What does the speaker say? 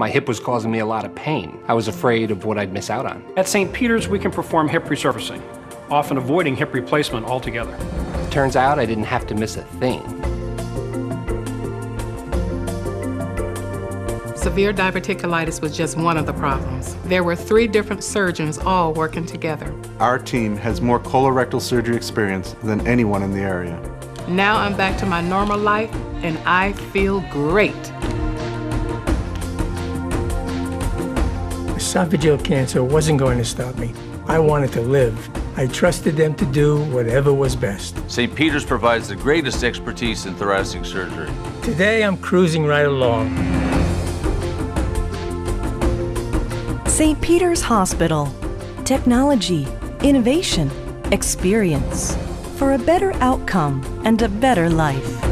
My hip was causing me a lot of pain. I was afraid of what I'd miss out on. At St. Peter's, we can perform hip resurfacing, often avoiding hip replacement altogether. Turns out I didn't have to miss a thing. Severe diverticulitis was just one of the problems. There were three different surgeons all working together. Our team has more colorectal surgery experience than anyone in the area. Now I'm back to my normal life and I feel great. Esophageal cancer wasn't going to stop me. I wanted to live. I trusted them to do whatever was best. St. Peter's provides the greatest expertise in thoracic surgery. Today I'm cruising right along. St. Peter's Hospital. Technology, innovation, experience for a better outcome and a better life.